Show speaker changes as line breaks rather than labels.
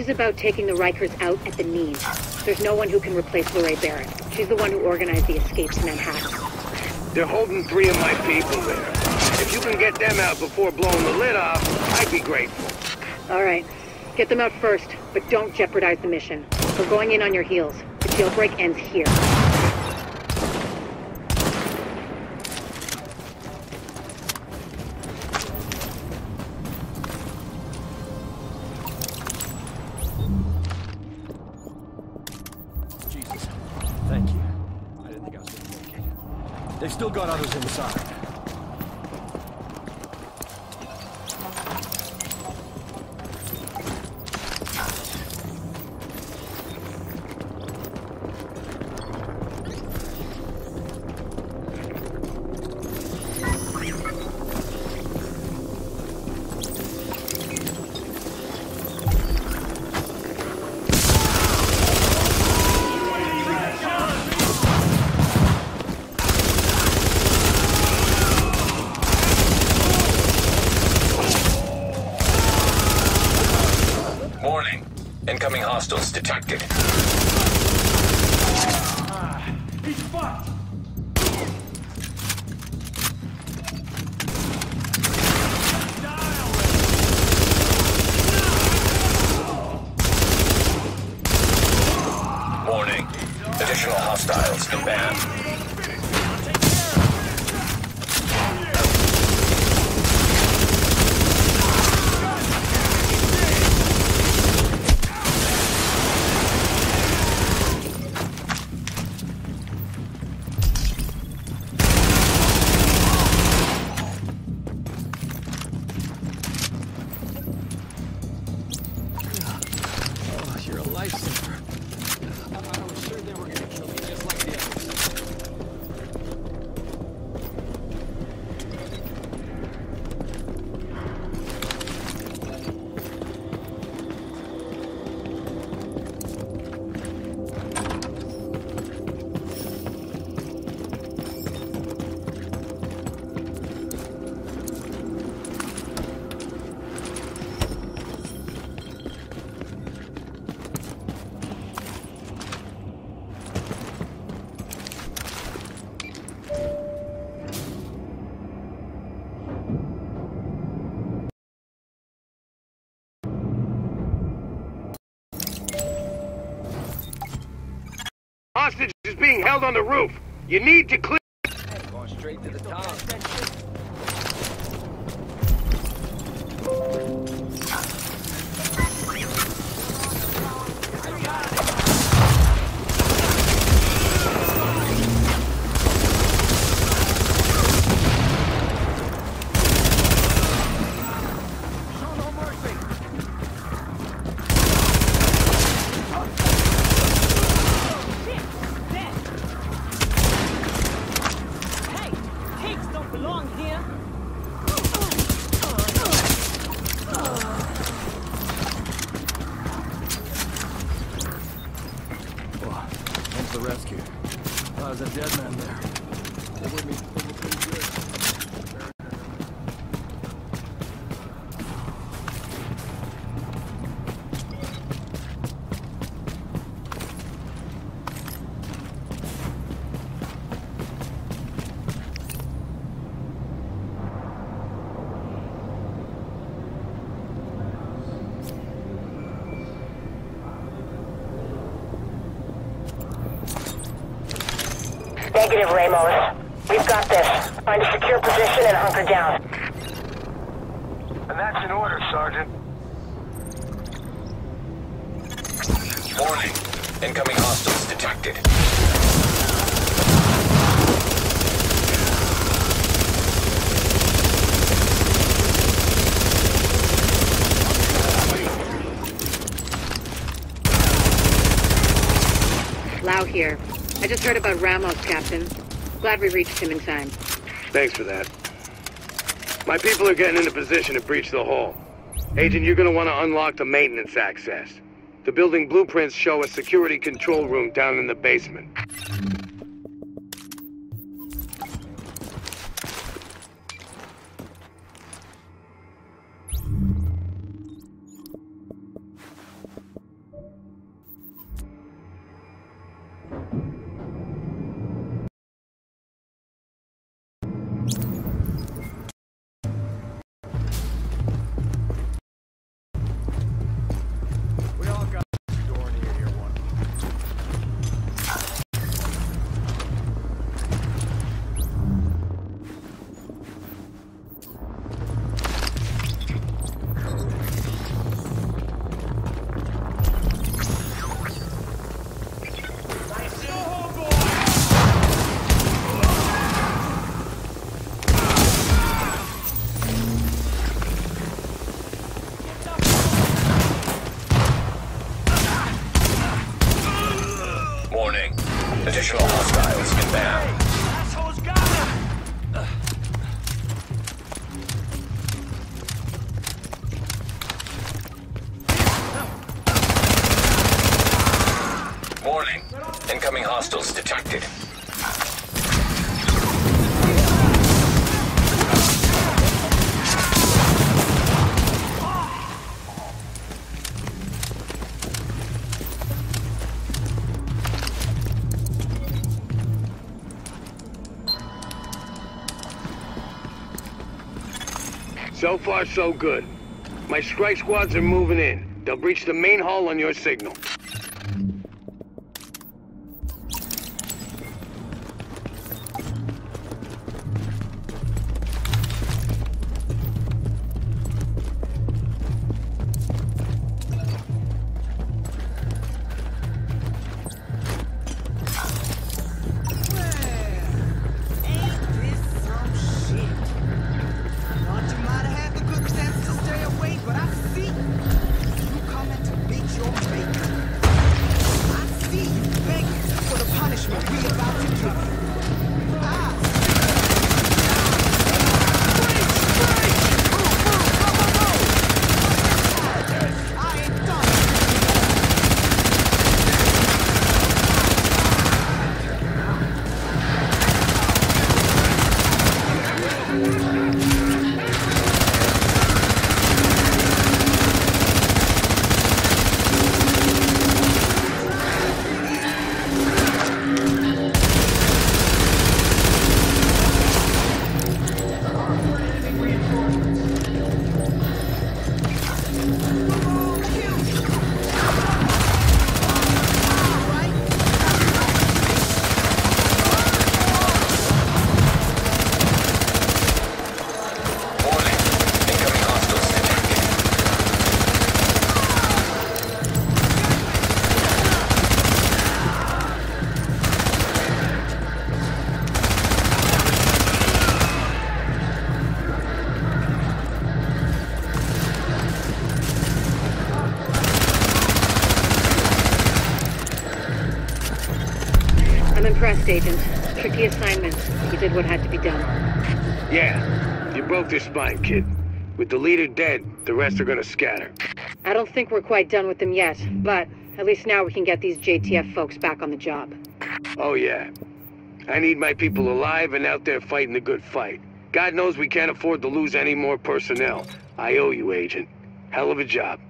is about taking the Rikers out at the knees. There's no one who can replace LaRae Barrett. She's the one who organized the escape to Manhattan.
They're holding three of my people there. If you can get them out before blowing the lid off, I'd be grateful.
All right. Get them out first, but don't jeopardize the mission. We're going in on your heels. The jailbreak ends here.
Still got others inside.
Hostiles detected. Warning. Additional hostiles inbound.
Hostage is being held on the roof. You need to clear.
Going straight to the top.
Hey,
Negative, Ramos. We've got this. Find a secure position and hunker down.
And that's in order, Sergeant.
Warning. Incoming hostiles detected.
Lau here. I just heard about Ramos, Captain. Glad we reached him in time.
Thanks for that. My people are getting into position to breach the hall. Agent, you're gonna want to unlock the maintenance access. The building blueprints show a security control room down in the basement.
Incoming hostiles detected.
So far, so good. My strike squads are moving in. They'll breach the main hall on your signal.
I'm impressed, Agent. Tricky assignment. You did what had to be done.
Yeah, you broke their spine, kid. With the leader dead, the rest are gonna scatter.
I don't think we're quite done with them yet, but at least now we can get these JTF folks back on the job.
Oh, yeah. I need my people alive and out there fighting the good fight. God knows we can't afford to lose any more personnel. I owe you, Agent. Hell of a job.